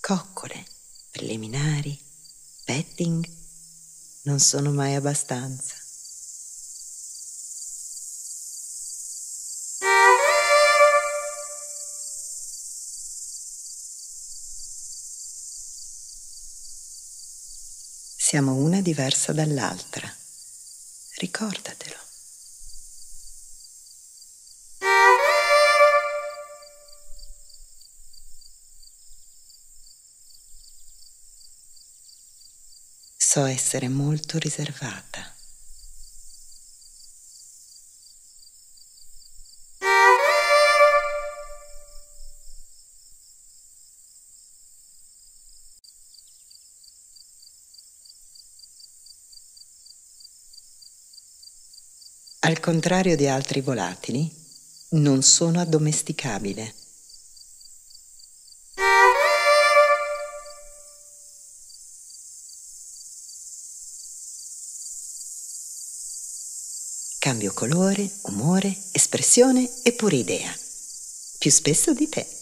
coccole, preliminari, petting non sono mai abbastanza. Siamo una diversa dall'altra. Ricordatelo. So essere molto riservata. Al contrario di altri volatili, non sono addomesticabile. Cambio colore, umore, espressione e pure idea. Più spesso di te.